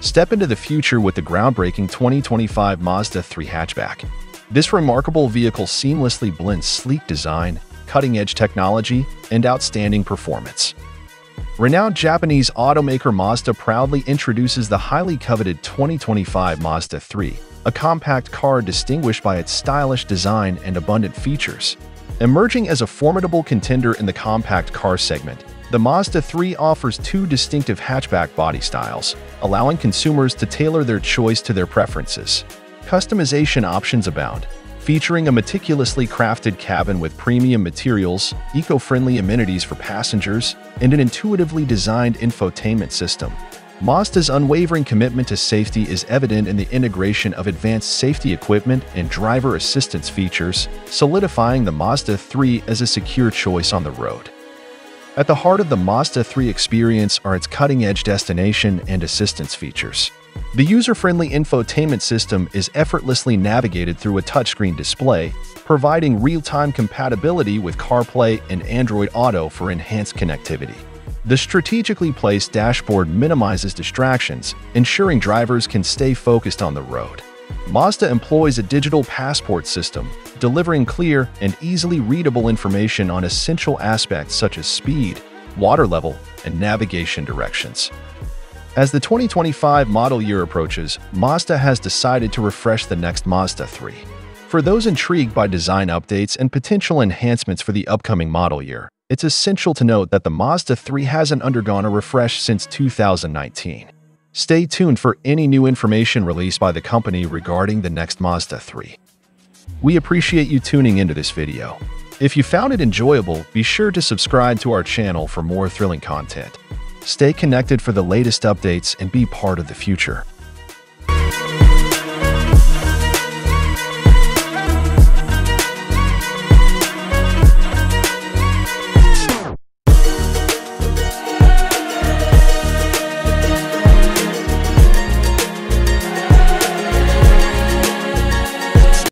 Step into the future with the groundbreaking 2025 Mazda 3 hatchback. This remarkable vehicle seamlessly blends sleek design, cutting-edge technology, and outstanding performance. Renowned Japanese automaker Mazda proudly introduces the highly coveted 2025 Mazda 3, a compact car distinguished by its stylish design and abundant features. Emerging as a formidable contender in the compact car segment, the Mazda 3 offers two distinctive hatchback body styles, allowing consumers to tailor their choice to their preferences. Customization options abound, featuring a meticulously crafted cabin with premium materials, eco-friendly amenities for passengers, and an intuitively designed infotainment system. Mazda's unwavering commitment to safety is evident in the integration of advanced safety equipment and driver assistance features, solidifying the Mazda 3 as a secure choice on the road. At the heart of the Mazda 3 experience are its cutting-edge destination and assistance features. The user-friendly infotainment system is effortlessly navigated through a touchscreen display, providing real-time compatibility with CarPlay and Android Auto for enhanced connectivity. The strategically placed dashboard minimizes distractions, ensuring drivers can stay focused on the road. Mazda employs a digital passport system, delivering clear and easily readable information on essential aspects such as speed, water level, and navigation directions. As the 2025 model year approaches, Mazda has decided to refresh the next Mazda 3. For those intrigued by design updates and potential enhancements for the upcoming model year, it's essential to note that the Mazda 3 hasn't undergone a refresh since 2019. Stay tuned for any new information released by the company regarding the next Mazda 3. We appreciate you tuning into this video. If you found it enjoyable, be sure to subscribe to our channel for more thrilling content. Stay connected for the latest updates and be part of the future.